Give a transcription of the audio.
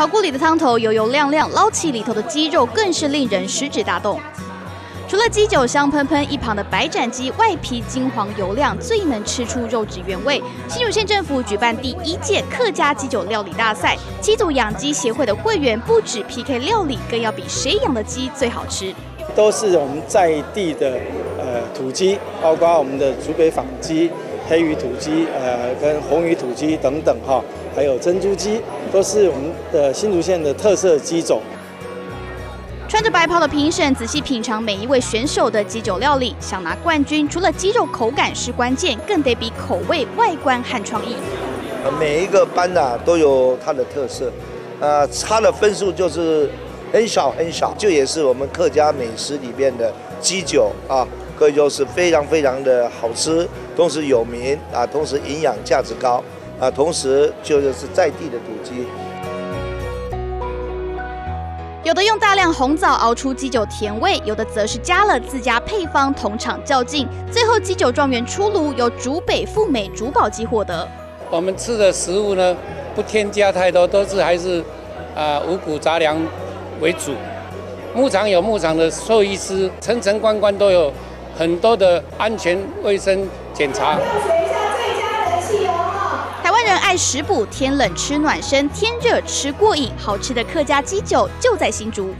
炒锅里的汤头油油亮亮，捞起里头的鸡肉更是令人食指大动。除了鸡酒香喷喷，一旁的白斩鸡外皮金黄油亮，最能吃出肉质原味。新竹县政府举办第一届客家鸡酒料理大赛，鸡组养鸡协会的会员不止 PK 料理，更要比谁养的鸡最好吃。都是我们在地的呃土鸡，包括我们的竹北仿鸡、黑鱼土鸡、呃跟红鱼土鸡等等哈，还有珍珠鸡，都是我们的新竹县的特色鸡种。穿着白袍的评审仔细品尝每一位选手的鸡酒料理，想拿冠军，除了鸡肉口感是关键，更得比口味、外观和创意。每一个班呐都有它的特色，呃，差的分数就是很小很小，这也是我们客家美食里边的鸡酒啊，可以说是非常非常的好吃，同时有名啊，同时营养价值高啊，同时就是是在地的土鸡。有的用大量红枣熬出鸡酒甜味，有的则是加了自家配方同场较劲，最后鸡酒状元出炉，由竹北富美竹宝鸡获得。我们吃的食物呢，不添加太多，都是还是啊五谷杂粮为主。牧场有牧场的兽医师，层层关关都有很多的安全卫生检查。在食补，天冷吃暖身，天热吃过瘾。好吃的客家鸡酒就在新竹。